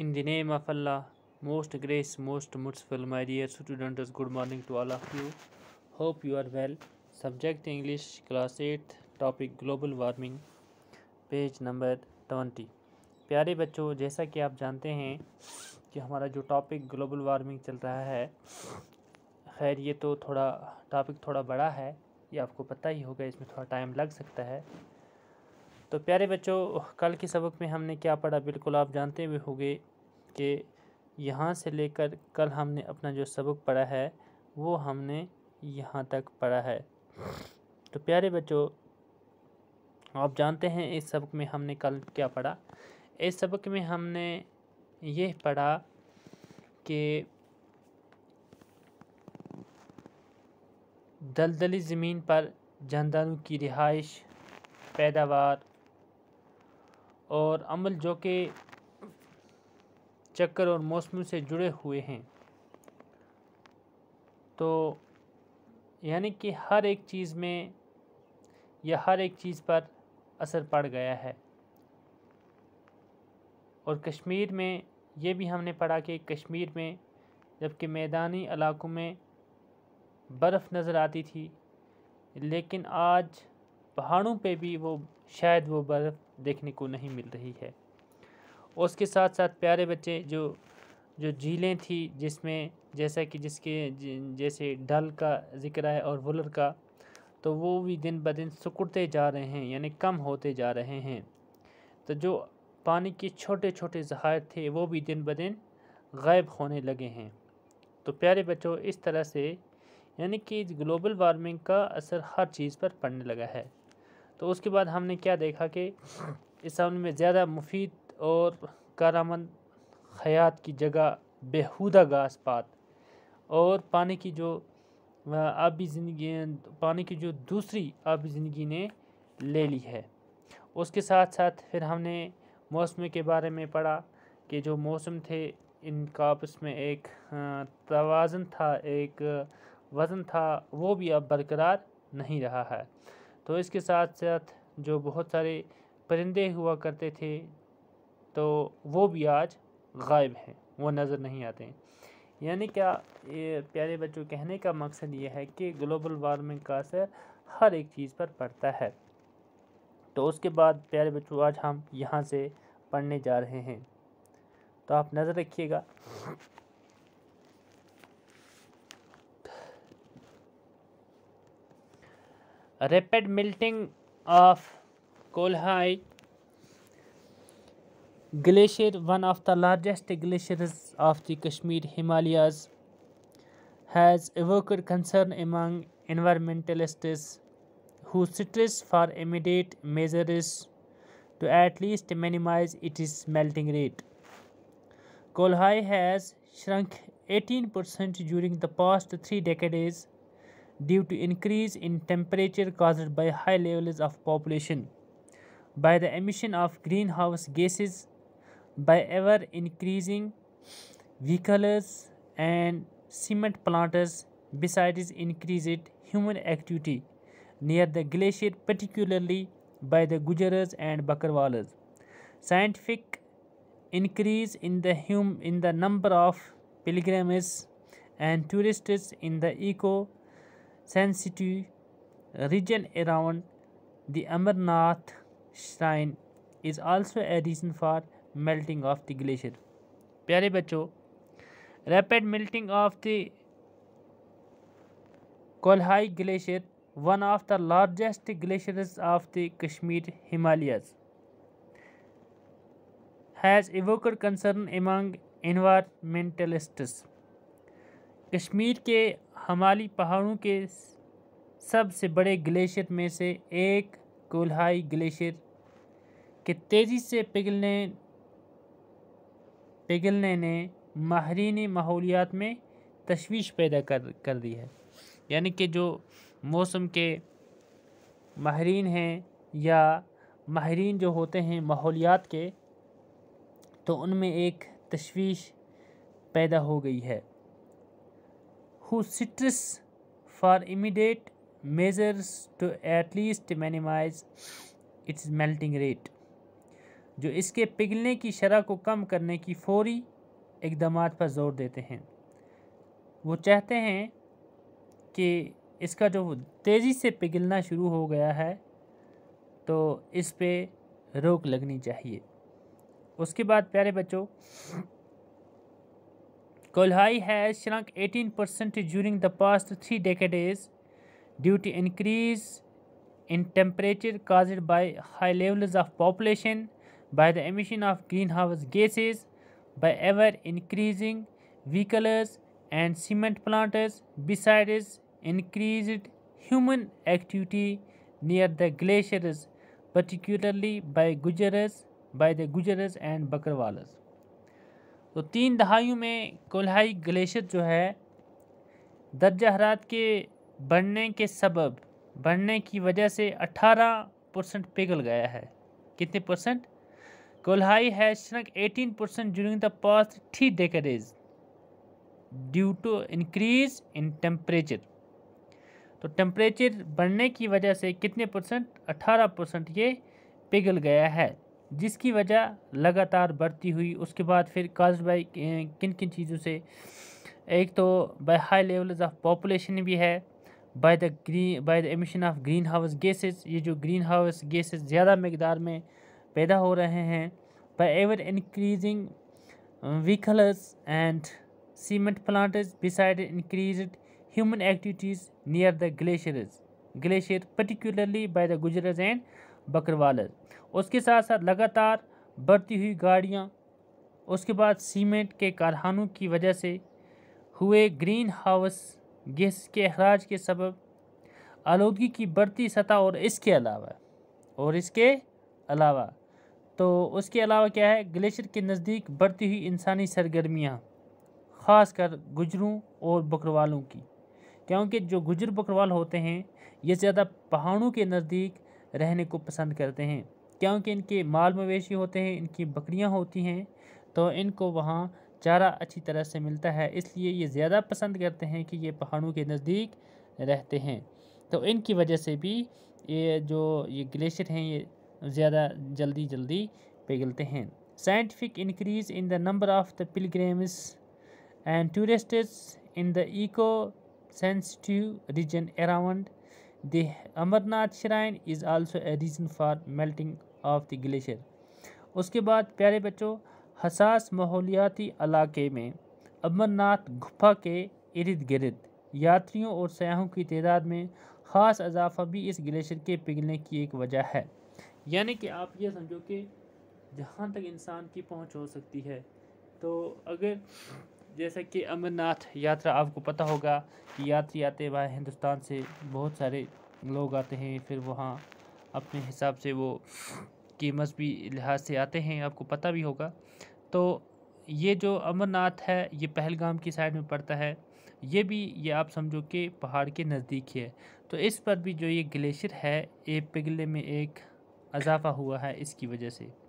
In the name of Allah most grace most merciful my dear student good morning to all of you hope you are well subject English class at topic global warming page number twenty प्यारे बच्चों, जैसा कि आप जानते हैं कि हमारा जो टॉपिक ग्लोबल वार्मिंग चल रहा है, खैर, ये तो थोड़ा टॉपिक थोड़ा बड़ा है, ये आपको पता ही होगा, इसमें थोड़ा टाइम लग सकता है। तो प्यारे बच्चों, कल के सबक में हमने क्या पढ़ा? बिल्कुल आप जानते हुए होंगे कि यहाँ से लेकर कल हमने अपना जो सबक पढ़ा है, वो हमने यहाँ तक पढ़ा है। तो प्यारे बच्चों, आप जानते हैं इस सबक में हमने कल क्या पढ़ा? इस सबक में हमने ये पढ़ा कि दलदली ज़मीन पर जानदारों की रिहाइश, पैदावार और अमल जो कि चक्कर और मौसम से जुड़े हुए हैं। तो यानी कि हर एक चीज़ में या हर एक चीज़ पर असर पड़ गया है। और कश्मीर में ये भी हमने पढ़ा कि कश्मीर में जबकि मैदानी इलाकों में बर्फ़ नज़र आती थी, लेकिन आज पहाड़ों पे भी वो, शायद वो बर्फ़ देखने को नहीं मिल रही है। उसके साथ साथ प्यारे बच्चे जो जो झीलें थी जिसमें, जैसा कि जिसके जैसे डल का ज़िक्र है और वुलर का तो वो भी दिन ब दिन सुकुड़ते जा रहे हैं, यानी कम होते जा रहे हैं। तो जो पानी के छोटे छोटे ज़हायर थे, वो भी दिन ब दिन गायब होने लगे हैं। तो प्यारे बच्चों, इस तरह से यानी कि ग्लोबल वार्मिंग का असर हर चीज़ पर पड़ने लगा है। तो उसके बाद हमने क्या देखा कि इस अमल में ज़्यादा मुफीद और कारामंद हयात की जगह बेहूदा घास पात और पानी की जो आबी ज़िंदगी पानी की जो दूसरी आबी ज़िंदगी ने ले ली है। उसके साथ साथ फिर हमने मौसम के बारे में पढ़ा कि जो मौसम थे, इनका आपस में एक तोज़न था, एक वज़न था, वो भी अब बरकरार नहीं रहा है। तो इसके साथ साथ जो बहुत सारे परिंदे हुआ करते थे तो वो भी आज गायब हैं, वो नज़र नहीं आते हैं। यानी क्या ये प्यारे बच्चों, कहने का मकसद ये है कि ग्लोबल वार्मिंग का असर हर एक चीज़ पर पड़ता है। तो उसके बाद प्यारे बच्चों, आज हम यहाँ से पढ़ने जा रहे हैं। तो आप नज़र रखिएगा। Rapid melting of Kolhai glacier one of the largest glaciers of the Kashmir Himalayas has evoked concern among environmentalists who stress for immediate measures to at least minimize its melting rate. Kolhai has shrunk 18% during the past three decades due to increase in temperature caused by high levels of population, by the emission of greenhouse gases, by ever increasing vehicles and cement planters, besides increased human activity near the glacier, particularly by the Gujaras and Bakarwalas. Scientific increase in the hum in the number of pilgrims and tourists in the eco sensitive region around the Amarnath shrine is also a reason for melting of the glacier. प्यारे बच्चों rapid melting of the Kolhai glacier one of the largest glaciers of the Kashmir Himalayas has evoked concern among environmentalists. Kashmir के हमाली पहाड़ों के सबसे बड़े glacier में से एक कोल्हाई ग्लेशियर के तेज़ी से पिघलने पिघलने ने माहरीन माहौलियात में तशवीश पैदा कर कर दी है। यानी कि जो मौसम के माहरीन हैं या माहरीन जो होते हैं माहौलियात के तो उनमें एक तशवीश पैदा हो गई है। Who stress for immediate measures to at least minimize its melting rate. जो इसके पिघलने की शरह को कम करने की फौरी इकदाम पर ज़ोर देते हैं वो चाहते हैं कि इसका जो तेज़ी से पिघलना शुरू हो गया है तो इस पे रोक लगनी चाहिए उसके बाद प्यारे बच्चों Kolhai has shrunk 18% during the past three decades due to increase in temperature caused by high levels of population, by the emission of greenhouse gases, by ever increasing vehicles and cement planters, besides increased human activity near the glaciers, particularly by Gujaras, by the Gujaras and Bakarwalas. तो तीन दहाइयों में कोल्हाई glacier जो है दर्जा हरात के बढ़ने के सबब, बढ़ने की वजह से 18 परसेंट पिघल गया है। कितने परसेंट? कोल्हाई है shrunk 18 percent during the past three decades due to increase in temperature तो टेम्परेचर बढ़ने की वजह से कितने परसेंट? 18 परसेंट ये पिघल गया है। जिसकी वजह लगातार बढ़ती हुई, उसके बाद फिर काज बाई किन किन चीज़ों से? एक तो by high levels of population भी है by the green by the emission of greenhouse gases ये जो ग्रीन हाउस गैसेस ज़्यादा मकदार में पैदा हो रहे हैं by ever increasing vehicles and cement plants beside increase human activities near the glaciers glacier particularly by the Gujjars and Bakarwals उसके साथ साथ लगातार बढ़ती हुई गाड़ियाँ, उसके बाद सीमेंट के कारखानों की वजह से हुए ग्रीन हाउस गैस के अखराज के सबब आलूदगी की बढ़ती सतह और इसके अलावा, और इसके अलावा। तो उसके अलावा क्या है? ग्लेशियर के नज़दीक बढ़ती हुई इंसानी सरगर्मियाँ ख़ास कर गुजरों और बकरवालों की। क्योंकि जो गुजर बकरवाल होते हैं, ये ज़्यादा पहाड़ों के नज़दीक रहने को पसंद करते हैं। क्योंकि इनके माल मवेशी होते हैं, इनकी बकरियाँ होती हैं तो इनको वहाँ चारा अच्छी तरह से मिलता है। इसलिए ये ज़्यादा पसंद करते हैं कि ये पहाड़ों के नज़दीक रहते हैं। तो इनकी वजह से भी ये जो ये ग्लेशियर हैं, ये ज़्यादा जल्दी जल्दी पिघलते हैं। Scientific increase in the number of the pilgrims and tourists in the eco sensitive region the Amarnath shrine is also a reason for melting of the glacier उसके बाद, प्यारे बच्चों, हसास माहौलियाती इलाके में अमरनाथ गुफा के इर्द गिर्द यात्रियों और सयाहों की तादाद में ख़ास इजाफा भी इस ग्लेशियर के पिघलने की एक वजह है। यानी कि आप ये समझो कि जहाँ तक इंसान की पहुँच हो सकती है तो अगर जैसा कि अमरनाथ यात्रा, आपको पता होगा कि यात्री आते वहाँ हिंदुस्तान से बहुत सारे लोग आते हैं, फिर वहाँ अपने हिसाब से वो की मजहबी लिहाज से आते हैं, आपको पता भी होगा। तो ये जो अमरनाथ है, ये पहलगाम की साइड में पड़ता है। ये भी, ये आप समझो कि पहाड़ के नज़दीक ही है। तो इस पर भी जो ये ग्लेशियर है, ये पिघले में एक इजाफा हुआ है इसकी वजह से।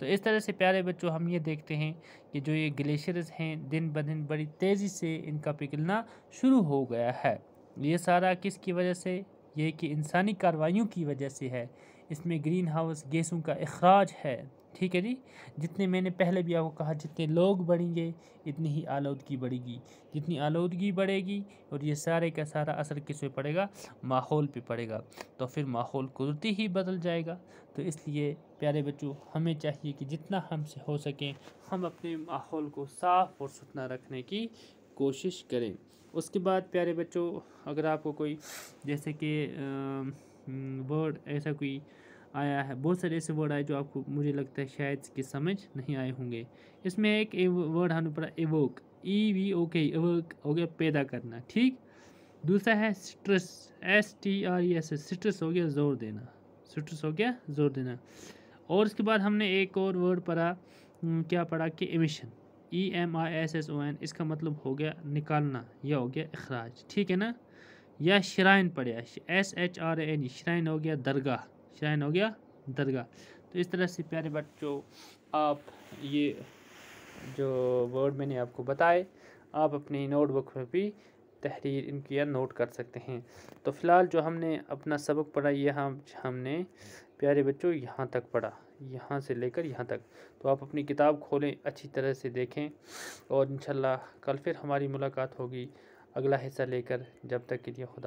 तो इस तरह से प्यारे बच्चों, हम ये देखते हैं कि जो ये ग्लेशियर्स हैं, दिन ब दिन बड़ी तेज़ी से इनका पिघलना शुरू हो गया है। ये सारा किसकी वजह से? ये कि इंसानी कार्रवाइयों की वजह से है। इसमें ग्रीन हाउस गैसों का अखराज है। ठीक है जी। जितने मैंने पहले भी आपको कहा, जितने लोग बढ़ेंगे, इतनी ही आलूदगी बढ़ेगी। जितनी आलूदगी बढ़ेगी और ये सारे का सारा असर किस पे पड़ेगा? माहौल पे पड़ेगा। तो फिर माहौल कुदरती ही बदल जाएगा। तो इसलिए प्यारे बच्चों, हमें चाहिए कि जितना हमसे हो सके, हम अपने माहौल को साफ़ और सुथरा रखने की कोशिश करें। उसके बाद प्यारे बच्चों, अगर आपको कोई, जैसे कि वर्ड ऐसा कोई आया है। बहुत सारे ऐसे वर्ड आए जो आपको मुझे लगता है शायद इसकी समझ नहीं आए होंगे। इसमें एक वर्ड हमें पड़ा एवोक ई वी ओ के एवोक हो गया पैदा करना, ठीक? दूसरा है stress S T R E S stress हो गया ज़ोर देना स्ट्रेस हो गया ज़ोर देना। और उसके बाद हमने एक और वर्ड पढ़ा क्या पढ़ा कि emission E M I S S O N इसका मतलब हो गया निकालना, या हो गया अखराज ठीक है ना? या श्राइन पढ़िया S H R N shrine हो गया दरगाह। श्राइन हो गया, दरगाह। तो इस तरह से प्यारे बच्चों आप ये जो वर्ड मैंने आपको बताए, आप अपनी नोटबुक में भी तहरीर इनकी या नोट कर सकते हैं। तो फ़िलहाल जो हमने अपना सबक पढ़ा, ये हम, हमने प्यारे बच्चों, यहाँ तक पढ़ा। यहाँ से लेकर यहाँ तक। तो आप अपनी किताब खोलें, अच्छी तरह से देखें और इंशाल्लाह कल फिर हमारी मुलाकात होगी अगला हिस्सा लेकर। जब तक के लिए खुदा